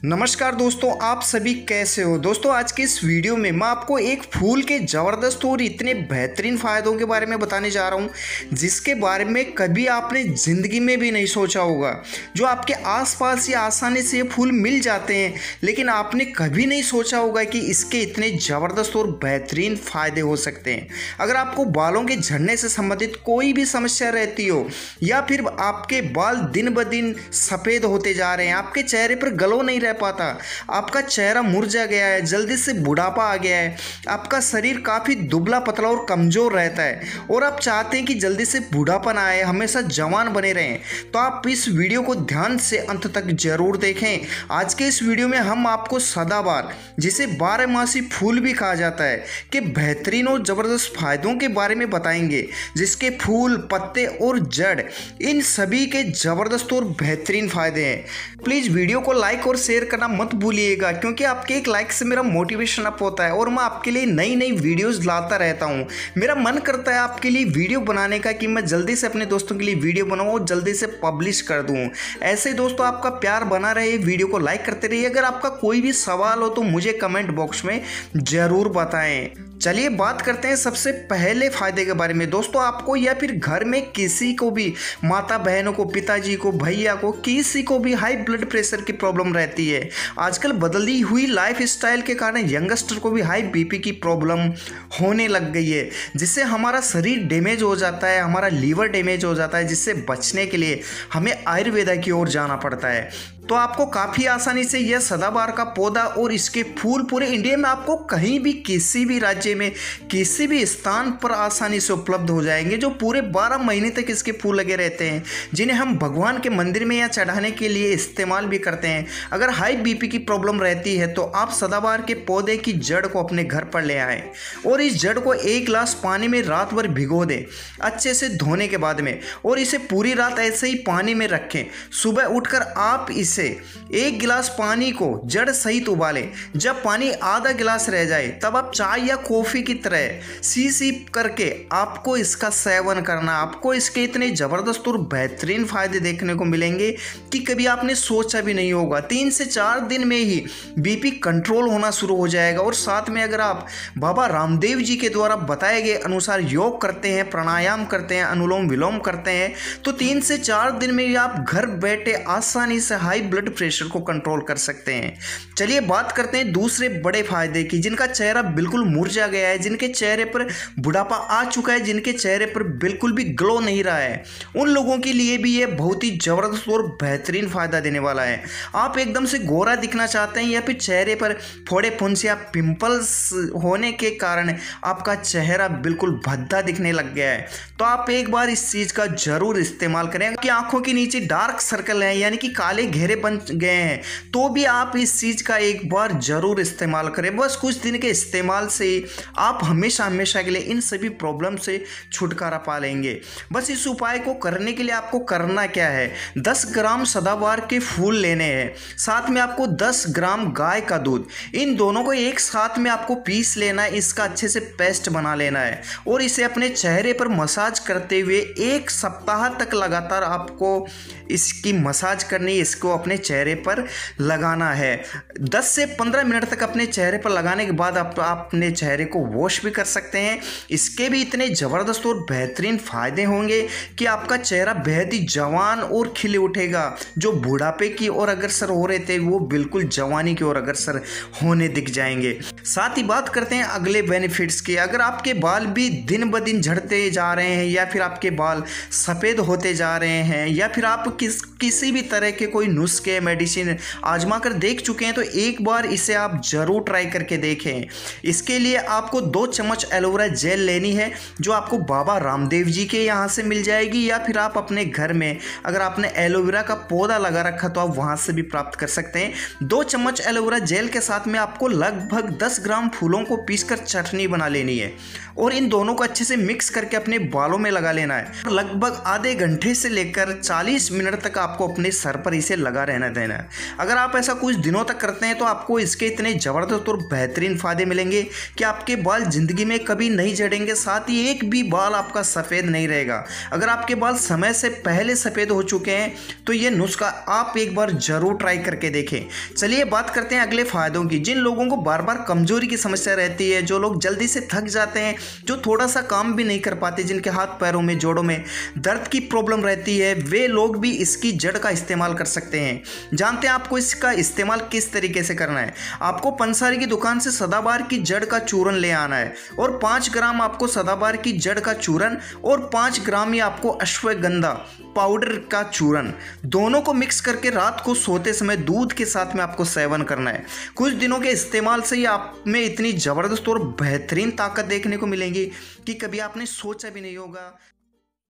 नमस्कार दोस्तों, आप सभी कैसे हो? दोस्तों, आज के इस वीडियो में मैं आपको एक फूल के ज़बरदस्त और इतने बेहतरीन फ़ायदों के बारे में बताने जा रहा हूँ, जिसके बारे में कभी आपने ज़िंदगी में भी नहीं सोचा होगा। जो आपके आसपास ही आसानी से ये फूल मिल जाते हैं, लेकिन आपने कभी नहीं सोचा होगा कि इसके इतने ज़बरदस्त और बेहतरीन फ़ायदे हो सकते हैं। अगर आपको बालों के झड़ने से संबंधित कोई भी समस्या रहती हो, या फिर आपके बाल दिन ब दिन सफ़ेद होते जा रहे हैं, आपके चेहरे पर गलो नहीं रह पाता। आपका चेहरा मुरझा गया है, जल्दी से बुढ़ापा आ गया है। आपका शरीर काफ़ी दुबला पतला और कमज़ोर रहता है। और आप चाहते हैं कि जल्दी से बूढ़ापन आए, हमेशा जवान बने रहें तो आप इस वीडियो को ध्यान से अंत तक ज़रूर देखें। आज के इस वीडियो में हम आपको सदाबार जिसे बारह मासी फूल भी कहा जाता है, कि बेहतरीन और ज़बरदस्त फायदों के बारे में बताएँगे, जिसके फूल, पत्ते और जड़, इन सभी के ज़बरदस्त और बेहतरीन फ़ायदे हैं। प्लीज़ वीडियो को लाइक और शेयर करना मत भूलिएगा, क्योंकि आपके एक लाइक से मेरा मोटिवेशन अप होता है और मैं आपके लिए नई नई वीडियोस लाता रहता हूँ। मेरा मन करता है आपके लिए वीडियो बनाने का कि मैं जल्दी से अपने दोस्तों के लिए वीडियो बनाऊँ और जल्दी से पब्लिश कर दूँ। ऐसे दोस्तों, आपका प्यार बना रहे वीडियो को लाइक करते रहिए। अगर आपका कोई भी सवाल हो तो मुझे कमेंट बॉक्स में ज़रूर बताएँ। चलिए बात करते हैं सबसे पहले फ़ायदे के बारे में। दोस्तों, आपको या फिर घर में किसी को भी माता बहनों को, पिताजी को, भैया को, किसी को भी हाई ब्लड प्रेशर की प्रॉब्लम रहती है। आजकल बदली हुई लाइफ स्टाइल के कारण यंगस्टर को भी हाई बीपी की प्रॉब्लम होने लग गई है, जिससे हमारा शरीर डैमेज हो जाता है, हमारा लीवर डैमेज हो जाता है, जिससे बचने के लिए हमें आयुर्वेदा की ओर जाना पड़ता है। तो आपको काफ़ी आसानी से यह सदाबहार का पौधा और इसके फूल पूरे इंडिया में आपको कहीं भी किसी भी राज्य में, किसी भी स्थान पर आसानी से उपलब्ध हो जाएँगे, जो पूरे 12 महीने तक इसके फूल लगे रहते हैं, जिन्हें हम भगवान के मंदिर में या चढ़ाने के लिए इस्तेमाल भी करते हैं। अगर हाई बीपी की प्रॉब्लम रहती है तो आप सदाबहार के पौधे की जड़ को अपने घर पर ले आएँ और इस जड़ को एक गिलास पानी में रात भर भिगो दें, अच्छे से धोने के बाद में, और इसे पूरी रात ऐसे ही पानी में रखें। सुबह उठकर आप इसे से एक गिलास पानी को जड़ सहित उबालें। जब पानी आधा गिलास रह जाए, तब आप चाय या कॉफ़ी की तरह सी सी करके आपको इसका सेवन करना, आपको इसके इतने ज़बरदस्त और बेहतरीन फ़ायदे देखने को मिलेंगे कि कभी आपने सोचा भी नहीं होगा। तीन से चार दिन में ही बीपी कंट्रोल होना शुरू हो जाएगा और साथ में अगर आप बाबा रामदेव जी के द्वारा बताए गए अनुसार योग करते हैं, प्राणायाम करते हैं, अनुलोम विलोम करते हैं तो तीन से चार दिन में आप घर बैठे आसानी से हाई ब्लड प्रेशर को कंट्रोल कर सकते हैं। चलिए बात करते हैं दूसरे बड़े फ़ायदे की, जिनका चेहरा बिल्कुल मुरझा गया है, जिनके चेहरे पर बुढ़ापा आ चुका है, जिनके चेहरे पर बिल्कुल भी ग्लो नहीं रहा है। उन लोगों के लिए भी ये बहुत ही ज़बरदस्त और बेहतरीन फ़ायदा देने वाला है। आप एकदम से गोरा दिखना चाहते हैं या फिर चेहरे पर फोड़े फुंस या पिंपल्स होने के कारण आपका चेहरा बिल्कुल भद्दा दिखने लग गया है तो आप एक बार इस चीज़ का ज़रूर इस्तेमाल करें। कि आँखों के नीचे डार्क सर्कल है, यानी कि काले घेरे बन गए हैं तो भी आप इस चीज़ का एक बार ज़रूर इस्तेमाल करें। बस कुछ दिन के इस्तेमाल से आप हमेशा हमेशा के लिए इन सभी प्रॉब्लम से छुटकारा पा लेंगे। बस इस उपाय को करने के लिए आपको करना क्या है? दस ग्राम सदाबार के फूल लेने हैं, साथ में आपको दस ग्राम गाय का दूध। इन दोनों को एक साथ में आपको पीस लेना है, इसका अच्छे से पेस्ट बना लेना है और इसे अपने चेहरे पर मसाज करते हुए एक सप्ताह तक लगातार आपको इसकी मसाज करनी इसको अपने चेहरे पर लगाना है। 10 से 15 मिनट तक अपने चेहरे पर लगाने के बाद आप अपने चेहरे को वॉश भी कर सकते हैं। इसके भी इतने ज़बरदस्त और बेहतरीन फ़ायदे होंगे कि आपका चेहरा बेहद ही जवान और खिले उठेगा। जो बुढ़ापे की ओर अग्रसर हो रहे थे, वो बिल्कुल जवानी की ओर अग्रसर होने दिख जाएँगे। साथ ही बात करते हैं अगले बेनिफिट्स की। अगर आपके बाल भी दिन ब दिन झड़ते जा रहे हैं, या फिर आपके बाल सफ़ेद होते जा रहे हैं, या फिर आप किस, किसी भी तरह के कोई नुस्खे मेडिसिन आजमा कर देख चुके हैं तो एक बार इसे आप ज़रूर ट्राई करके देखें। इसके लिए आपको दो चम्मच एलोवेरा जेल लेनी है, जो आपको बाबा रामदेव जी के यहाँ से मिल जाएगी, या फिर आप अपने घर में, अगर आपने एलोवेरा का पौधा लगा रखा तो आप वहाँ से भी प्राप्त कर सकते हैं। दो चम्मच एलोवेरा जेल के साथ में आपको लगभग दस ग्राम फूलों को पीस चटनी बना लेनी है, और इन दोनों को अच्छे से मिक्स करके अपने बालों में लगा लेना है। लगभग आधे घंटे से लेकर 40 मिनट मिनट तक आपको अपने सर पर इसे लगा रहना देना। है अगर आप ऐसा कुछ दिनों तक करते हैं तो आपको इसके इतने ज़बरदस्त और बेहतरीन फ़ायदे मिलेंगे कि आपके बाल ज़िंदगी में कभी नहीं झड़ेंगे, साथ ही एक भी बाल आपका सफ़ेद नहीं रहेगा। अगर आपके बाल समय से पहले सफ़ेद हो चुके हैं तो ये नुस्खा आप एक बार ज़रूर ट्राई करके देखें। चलिए बात करते हैं अगले फ़ायदों की। जिन लोगों को बार बार कमज़ोरी की समस्या रहती है, जो लोग जल्दी से थक जाते हैं, जो थोड़ा सा काम भी नहीं कर पाते, जिनके हाथ पैरों में, जोड़ों में दर्द की प्रॉब्लम रहती है, वे लोग भी इसकी जड़ का इस्तेमाल कर सकते हैं। जानते हैं आपको इसका इस्तेमाल किस तरीके से करना है? आपको पंसारी की दुकान से सदाबार की जड़ का चूरन ले आना है और पाँच ग्राम आपको सदाबार की जड़ का चूरन और पाँच ग्राम ही आपको अश्वगंधा पाउडर का चूरन। दोनों को मिक्स करके रात को सोते समय दूध के साथ में आपको सेवन करना है। कुछ दिनों के इस्तेमाल से ही आप में इतनी ज़बरदस्त और बेहतरीन ताकत देखने को मिलेंगी कि कभी आपने सोचा भी नहीं होगा।